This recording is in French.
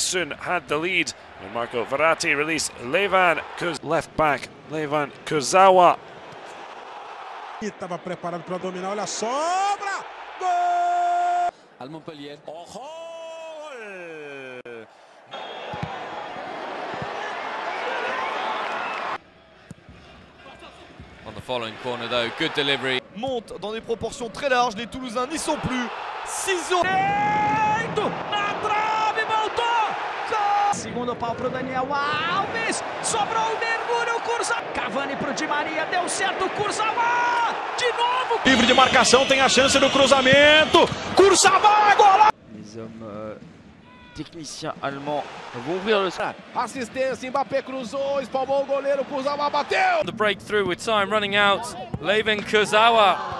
soon had the lead when Marco Verratti released Levan Kuz left back Levan Kuzawa. Oh, On the following corner though, good delivery. Monte dans des proportions très larges, les Toulousains n'y sont plus. 6 0. Segundo pau pro Daniel Alves. Sobrou o mergulho, cursa. Cavani pro Di Maria, deu certo, Kurzawa! De novo! Livre de marcação, tem a chance do cruzamento. Kursava, gol! Les hommes euh, techniciens allemands le score. Assistência, Mbappé cruzou, espalmou o goleiro, Kurzawa bateu! The breakthrough with time running out. Levin Kurzawa